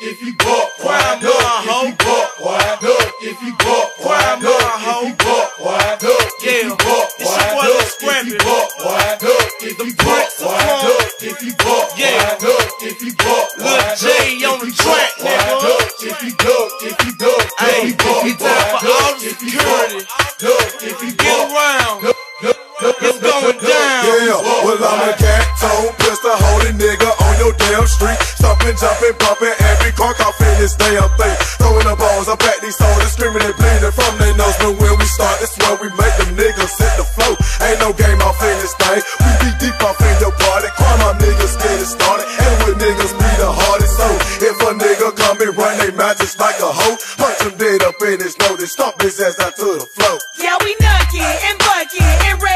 if you buck, Crime look, more, if ho. you buck, look, if you buck, Crime look, more, ho. if you buck, look, if Yeah. you buck, It's your boy look, Lil if Scrappy. you buck, look, if you buck, Prince of Crunk. look, if you buck, Yeah. look, if you buck, Lil Jon look, on if the you track, buck, nigga. look, if you look, if you look, Hey, if you buck, it's time for look, all the if you security. buck, look, if you Get buck, around. look, look, look, It's going down. Yeah, well I'm a cat tone, pistol holding nigga on your damn street. Stomping, jumping, bumping, every Park off in this damn thing. Throwing the balls, I back these soldiers screaming and bleeding from their nose. But when we start, that's when we make them niggas hit the flow. Ain't no game off in this thing. We be deep off in your party. call my niggas, getting started. And with niggas be the hardest. So if a nigga come and run they mouth just like a hoe, punch him dead up in his nose and stomp his ass out to the floor. Yeah, we nucky and bucky and ready.